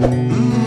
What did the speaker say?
Mm-hmm.